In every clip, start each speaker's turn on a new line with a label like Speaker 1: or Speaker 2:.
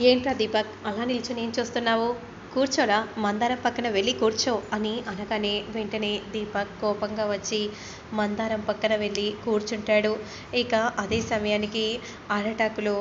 Speaker 1: ఏంట్రా దీపక్ అలా నిల్చుని ఏం చూస్తున్నావు? కూర్చోరా మందారం పక్కన వెళ్ళి కూర్చో అని అనగానే వెంటనే దీపక్ కోపంగా వచ్చి మందారం పక్కన వెళ్ళి కూర్చుంటాడు. ఇక అదే సమయానికి అరటాకులో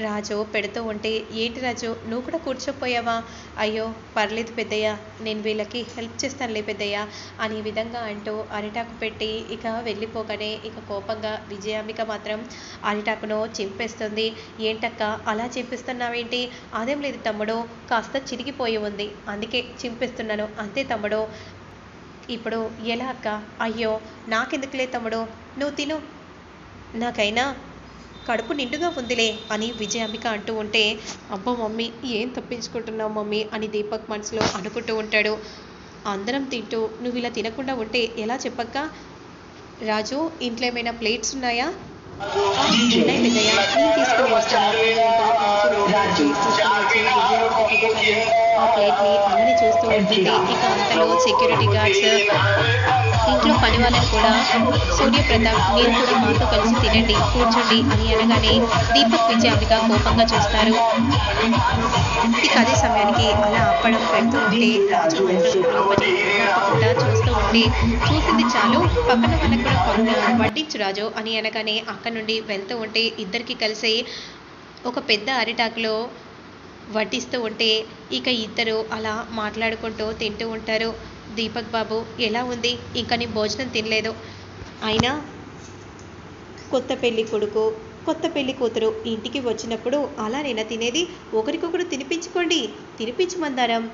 Speaker 1: రాజు పెడుతూ ఉంటే ఏంటి రాజు నువ్వు కూడా కూర్చోపోయావా? అయ్యో పర్లేదు పెద్దయ్య నేను వీళ్ళకి హెల్ప్ చేస్తానులే పెద్దయ్య అని విధంగా అంటూ అరిటాకు పెట్టి ఇక వెళ్ళిపోగానే ఇక కోపంగా విజయాంబిక మాత్రం అరిటాకును చింపేస్తుంది. ఏంటక్క అలా చింపిస్తున్నావేంటి? అదేం లేదు తమ్ముడు కాస్త చిరిగిపోయి ఉంది. అందుకే చింపిస్తున్నాను. అంతే తమ్ముడు. ఇప్పుడు ఎలా అక్క? అయ్యో నాకెందుకులే తమ్ముడు? నువ్వు తిను. నాకైనా కడుపు నిండుగా ఉందిలే అని విజయాంబిక అంటూ ఉంటే అబ్బా మమ్మీ ఏం తప్పించుకుంటున్నావు మమ్మీ అని దీపక్ మనసులో అనుకుంటూ ఉంటాడు అందరం తింటూ నువ్వు ఇలా తినకుండా ఉంటే ఎలా చెప్పక్క రాజు ఇంట్లో ఏమైనా ప్లేట్స్ ఉన్నాయా ఉన్నాయి నేను తీసుకుని వస్తాను ఆ ప్లేట్ని అన్నీ చూస్తూ ఉంటుంది ఇక అంతలో సెక్యూరిటీ గార్డ్స్ ఇంట్లో పని వాళ్ళని కూడా సూర్యప్రతాప్ మీరు కూడా మాతో కలిసి తినండి కూర్చోండి అని అనగానే దీపక్ విజయాంబిక కోపంగా చూస్తారు. ఇక అదే సమయానికి అలా అప్పడం పెడుతూ ఉంటే రాజు లోపలి చూస్తూ ఉంటే చూసింది చాలు. పక్కన వాళ్ళకి కూడా ప- వడ్డించు రాజు అని అనగానే అక్కడ నుండి వెళ్తూ ఉంటే ఇద్దరికి కలిసి ఒక పెద్ద అరిటాకులో వడ్డిస్తూ ఉంటే ఇక ఇద్దరు అలా మాట్లాడుకుంటూ తింటూ ఉంటారు. దీపక్ బాబు ఎలా ఉంది? ఇంకా నీ భోజనం తినలేదు. అయినా కొత్త పెళ్ళి కొడుకు కొత్త పెళ్ళి కూతురు ఇంటికి వచ్చినప్పుడు అలా నేను తినేది ఒకరికొకరు తినిపించుకోండి. తినిపించమందారం.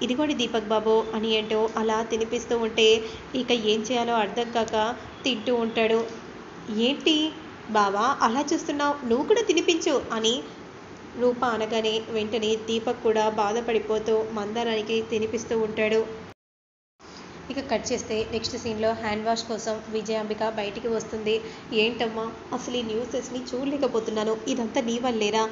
Speaker 1: ఇదిగోండి దీపక్ బాబు అని ఏంటో అలా తినిపిస్తూ ఉంటే ఇక ఏం చేయాలో అర్థం కాక తింటూ ఉంటాడు. ఏంటి బావా అలా చూస్తున్నావు? నువ్వు కూడా తినిపించు అని రూప అనగానే వెంటనే దీపక్ కూడా బాధపడిపోతూ మందారానికి తినిపిస్తూ ఉంటాడు. ఇక కట్ చేస్తే నెక్స్ట్ సీన్లో హ్యాండ్ వాష్ కోసం విజయాంబిక బయటికి వస్తుంది. ఏంటమ్మా అసలు ఈ న్యూసెస్ని చూడలేకపోతున్నాను. ఇదంతా నీ వల్లేరా?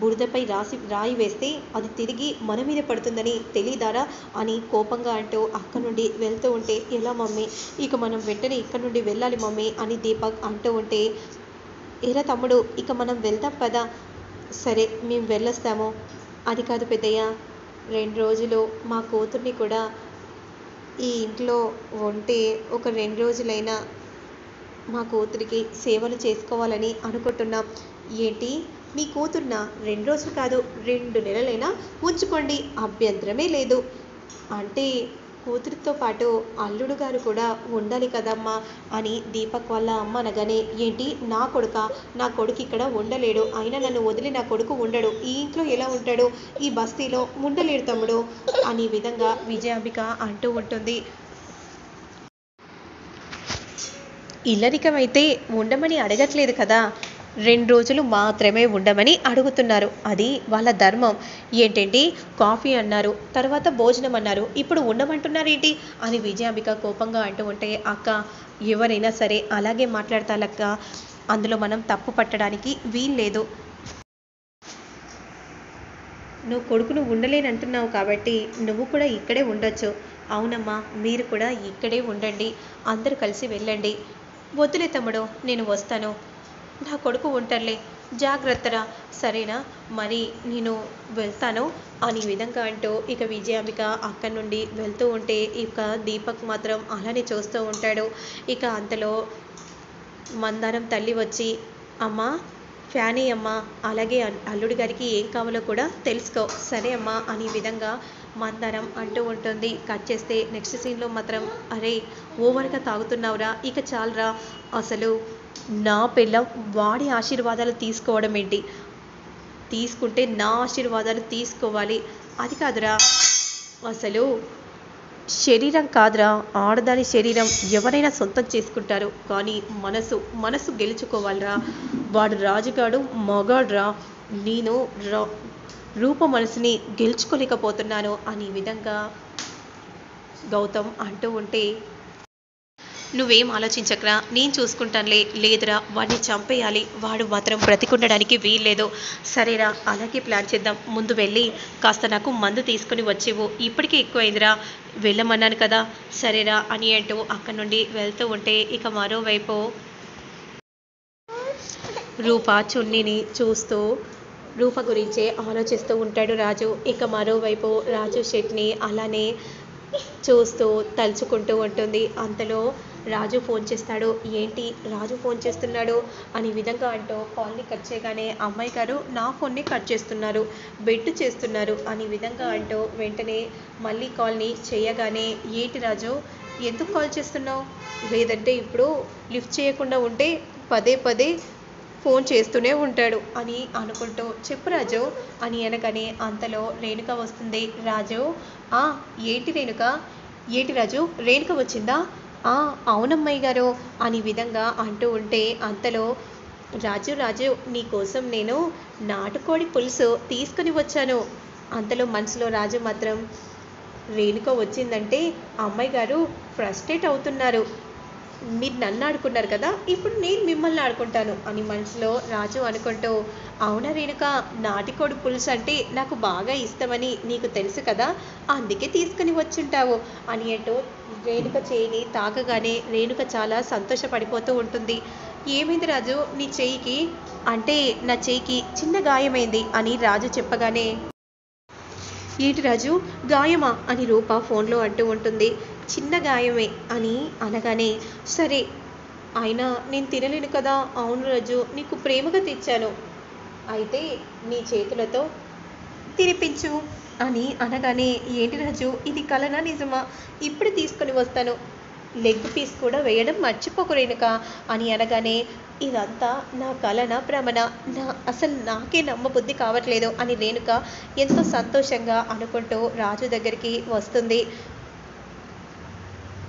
Speaker 1: బురదపై రాసి రాయి వేస్తే అది తిరిగి మన మీద పడుతుందని తెలియదారా అని కోపంగా అంటూ అక్క నుండి వెళ్తూ ఉంటే ఎలా మమ్మీ? ఇక మనం వెంటనే ఇక్కడ నుండి వెళ్ళాలి మమ్మీ అని దీపక్ అంటూ ఉంటే ఏరా తమ్ముడు ఇక మనం వెళ్దాం పదా? సరే మేము వెళ్ళొస్తాము. అది కాదు పెద్దయ్య రెండు రోజులు మా కూతుర్ని కూడా ఈ ఇంట్లో ఉంటే ఒక రెండు రోజులైనా మా కూతురికి సేవలు చేసుకోవాలని అనుకుంటున్నాం. ఏంటి? మీ కూతుర్న? రెండు రోజులు కాదు రెండు నెలలైనా ఉంచుకోండి. అభ్యంతరమే లేదు. అంటే కూతురితో పాటు అల్లుడు గారు కూడా ఉండాలి కదమ్మా అని దీపక్ వాళ్ళ అమ్మ అనగానే ఏంటి? నా కొడుక? నా కొడుకు ఇక్కడ ఉండలేడు. అయినా నన్ను వదిలి నా కొడుకు ఉండడు. ఈ ఇంట్లో ఎలా ఉంటాడు? ఈ బస్తీలో ఉండలేడు తమ్ముడు అనే విధంగా విజయాంబిక అంటూ ఉంటుంది. ఇల్లరికమైతే ఉండమని అడగట్లేదు కదా. రెండు రోజులు మాత్రమే ఉండమని అడుగుతున్నారు. అది వాళ్ళ ధర్మం. ఏంటండి కాఫీ అన్నారు. తర్వాత భోజనం అన్నారు. ఇప్పుడు ఉండమంటున్నారేంటి? అని విజయాంబిక కోపంగా అంటూ ఉంటే అక్క ఎవరైనా సరే అలాగే మాట్లాడతాలక్క. అందులో మనం తప్పు పట్టడానికి వీల్లేదు. నువ్వు కొడుకును ఉండలేనంటున్నావు కాబట్టి నువ్వు కూడా ఇక్కడే ఉండొచ్చు. అవునమ్మా మీరు కూడా ఇక్కడే ఉండండి. అందరూ కలిసి వెళ్ళండి. వద్దులే తమ్ముడు నేను వస్తాను. నా కొడుకు ఉంటారులే జాగ్రత్తరా. సరేనా? మరి నేను వెళ్తాను. అని విధంగా అంటూ ఇక విజయాంబిక అక్కడి నుండి వెళ్తూ ఉంటే ఇక దీపక్ మాత్రం అలానే చూస్తూ ఉంటాడు. ఇక అంతలో మందారం తల్లి వచ్చి అమ్మా ఫ్యానీ అమ్మా అలాగే అల్- అల్లుడి గారికి ఏం కావాలో కూడా తెలుసుకో. సరే అమ్మా అని విధంగా మందారం అంటూ ఉంటుంది. కట్ చేస్తే నెక్స్ట్ సీన్లో మాత్రం అరే ఓవర్గా తాగుతున్నావురా. ఇక చాలరా. అసలు నా పిల్లం వాడి ఆశీర్వాదాలు తీసుకోవడం ఏంటి? తీసుకుంటే నా ఆశీర్వాదాలు తీసుకోవాలి. అది కాదురా. అసలు శరీరం కాదురా. ఆడదాని శరీరం ఎవరైనా సొంతం చేసుకుంటారు. కానీ మనసు మనసు గెలుచుకోవాలిరా. వాడు రాజుగాడు మగాడురా. నేను రా రూప మనసుని గెలుచుకోలేకపోతున్నాను అని విధంగా గౌతమ్ అంటూ ఉంటే నువ్వేం ఆలోచించకరా? నేను చూసుకుంటానులే. లేదురా వాడిని చంపేయాలి. వాడు మాత్రం బ్రతికుండడానికి వీల్లేదు. సరేరా అలాగే ప్లాన్ చేద్దాం. ముందు వెళ్ళి కాస్త నాకు మందు తీసుకుని వచ్చేవు. ఇప్పటికే ఎక్కువైందిరా. వెళ్ళమన్నాను కదా. సరేరా అని అంటూ అక్కడి నుండి వెళ్తూ ఉంటే ఇక మరోవైపు రూప చున్నీని చూస్తూ రూప గురించే ఆలోచిస్తూ ఉంటాడు రాజు. ఇక మరోవైపు రాజు షెట్ని అలానే చూస్తూ తలుచుకుంటూ ఉంటుంది. అంతలో రాజు ఫోన్ చేస్తాడు. ఏంటి? రాజు ఫోన్ చేస్తున్నాడు? అనే విధంగా అంటూ కాల్ని కట్ చేయగానే అమ్మాయి గారు నా ఫోన్ని కట్ చేస్తున్నారు. బెట్ చేస్తున్నారు. అనే విధంగా అంటూ వెంటనే మళ్ళీ కాల్ని చేయగానే ఏంటి రాజు? ఎందుకు కాల్ చేస్తున్నావు? లేదంటే ఇప్పుడు లిఫ్ట్ చేయకుండా ఉంటే పదే పదే ఫోన్ చేస్తూనే ఉంటాడు అని అనుకుంటూ చెప్పు రాజు అని అనగానే అంతలో రేణుక వస్తుంది. రాజు ఆ ఏంటి రేణుక? ఏంటి రాజు? రేణుక వచ్చిందా? ఆ అవునమ్మాయి గారు అని విధంగా అంటూ ఉంటే అంతలో రాజు రాజు నీకోసం నేను నాటుకోడి పులుసు తీసుకుని వచ్చాను. అంతలో మనసులో రాజు మాత్రం రేణుక వచ్చిందంటే అమ్మాయి గారు ఫ్రస్ట్రేట్ అవుతున్నారు. మీరు నన్ను ఆడుకున్నారు కదా ఇప్పుడు నేను మిమ్మల్ని ఆడుకుంటాను అని మనసులో రాజు అనుకుంటూ అవునా రేణుక నాటికోడి పులుసు అంటే నాకు బాగా ఇష్టమని నీకు తెలుసు కదా అందుకే తీసుకుని వచ్చుంటావు అని అంటూ రేణుక చేయిని తాకగానే రేణుక చాలా సంతోషపడిపోతూ ఉంటుంది. ఏమైంది రాజు నీ చెయ్యికి అంటే నా చెయ్యికి చిన్న గాయమైంది అని రాజు చెప్పగానే ఏంటి రాజు గాయమా అని రూప ఫోన్లో అంటూ ఉంటుంది. చిన్న గాయమే అని అనగానే సరే అయినా నేను తినలేను కదా అవును రాజు నీకు ప్రేమగా తెచ్చాను. అయితే నీ చేతులతో తినిపించు అని అనగానే ఏంటి రాజు ఇది కలనా నిజమా? ఇప్పుడు తీసుకొని వస్తాను. లెగ్ పీస్ కూడా వేయడం మర్చిపోకు రేణుక అని అనగానే ఇదంతా నా కలన భ్రమణ నా అసలు నాకే నమ్మబుద్ధి కావట్లేదు అని రేణుక ఎంతో సంతోషంగా అనుకుంటూ రాజు దగ్గరికి వస్తుంది.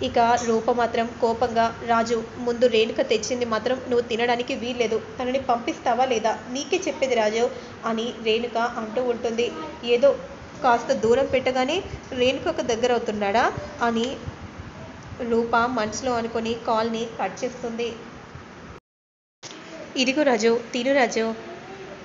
Speaker 1: ఇక రూప మాత్రం కోపంగా రాజు ముందు రేణుక తెచ్చింది మాత్రం నువ్వు తినడానికి వీల్లేదు. తనని పంపిస్తావా లేదా? నీకే చెప్పేది రాజు అని రేణుక అంటూ ఉంటుంది. ఏదో కాస్త దూరం పెట్టగానే రేణుకకు దగ్గర అవుతున్నాడా? అని రూప మనసులో అనుకొని కాల్ని కట్ చేస్తుంది. ఇదిగో రాజు తిను రాజు.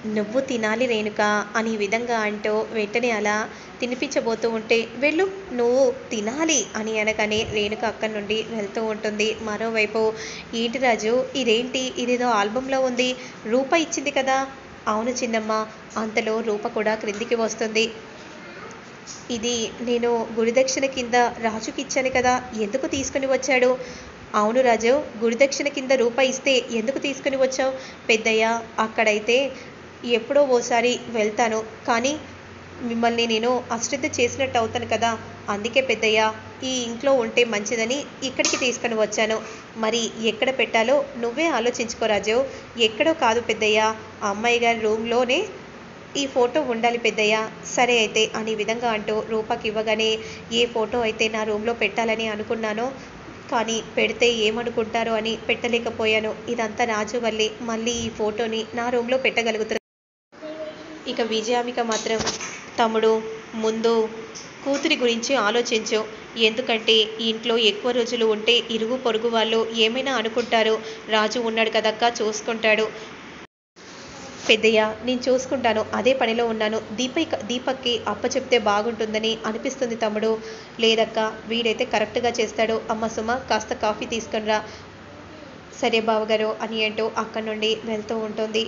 Speaker 1: నువ్వు తినాలి రేణుక అని విధంగా అంటూ వెంటనే అలా తినిపించబోతూ ఉంటే వెళ్ళు నువ్వు తినాలి అని అనగానే రేణుక అక్కడి నుండి వెళ్తూ ఉంటుంది. మరోవైపు ఏంటి రాజు ఇదేంటి? ఇదేదో ఆల్బంలో ఉంది. రూప ఇచ్చింది కదా? అవును చిన్నమ్మ అంతలో రూప కూడా క్రిందికి వస్తుంది. ఇది నేను గురుదక్షిణ కింద రాజుకి ఇచ్చాను కదా ఎందుకు తీసుకుని వచ్చాడు? అవును రాజు గురుదక్షిణ కింద రూపాయి ఇస్తే ఎందుకు తీసుకుని వచ్చావు? పెద్దయ్య అక్కడైతే ఎప్పుడో ఓసారి వెళ్తాను. కానీ మిమ్మల్ని నేను అశ్రద్ధ చేసినట్టు అవుతాను కదా. అందుకే పెద్దయ్య ఈ ఇంట్లో ఉంటే మంచిదని ఇక్కడికి తీసుకుని వచ్చాను. మరి ఎక్కడ పెట్టాలో నువ్వే ఆలోచించుకో రాజు. ఎక్కడో కాదు పెద్దయ్య. అమ్మాయి గారి రూమ్లోనే ఈ ఫోటో ఉండాలి పెద్దయ్య. సరే అయితే అని విధంగా అంటూ రూపాకి ఇవ్వగానే ఏ ఫోటో అయితే నా రూమ్లో పెట్టాలని అనుకున్నానో కానీ పెడితే ఏమనుకుంటారో అని పెట్టలేకపోయాను. ఇదంతా రాజు వల్లే. మళ్ళీ ఈ ఫోటోని నా రూమ్లో పెట్టగలుగుతారు ఇక విజయామిక మాత్రం తమ్ముడు ముందు కూతురి గురించి ఆలోచించు. ఎందుకంటే ఇంట్లో ఎక్కువ రోజులు ఉంటే ఇరుగు పొరుగు వాళ్ళు ఏమైనా అనుకుంటారు. రాజు ఉన్నాడు కదక్క చూసుకుంటాడు. పెద్దయ్య నేను చూసుకుంటాను. అదే పనిలో ఉన్నాను. దీపక్ దీపక్కి అప్ప చెప్తే బాగుంటుందని అనిపిస్తుంది తమ్ముడు. లేదక్క వీడైతే కరెక్ట్గా చేస్తాడు. అమ్మ సుమ కాస్త కాఫీ తీసుకునిరా సరే బావగారు అని అంటూ అక్కడి నుండి వెళ్తూ ఉంటుంది.